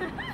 Ha ha!